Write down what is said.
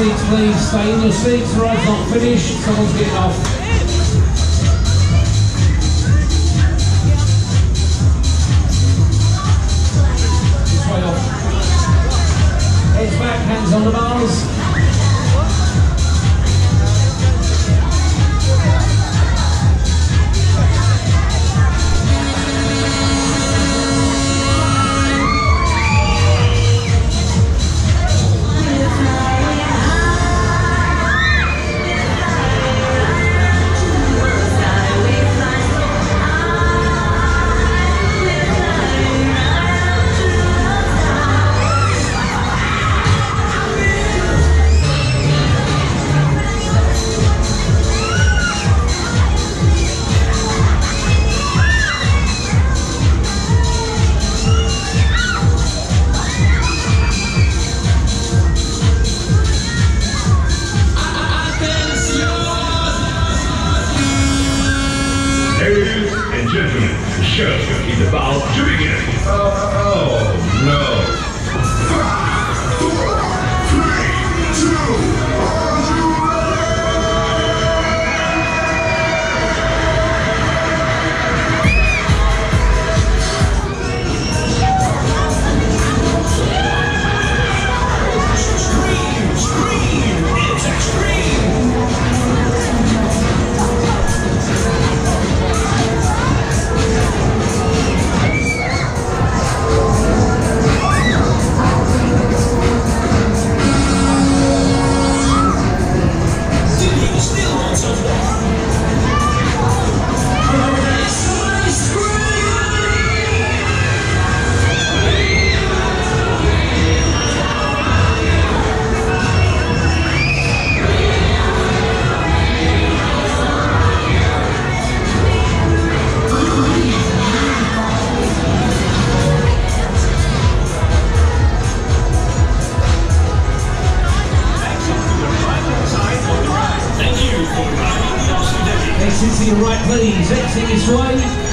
please stay in your seats. The ride's not finished. Someone's getting off. On the bars. Show is about to begin. Your right, please. Exit this way.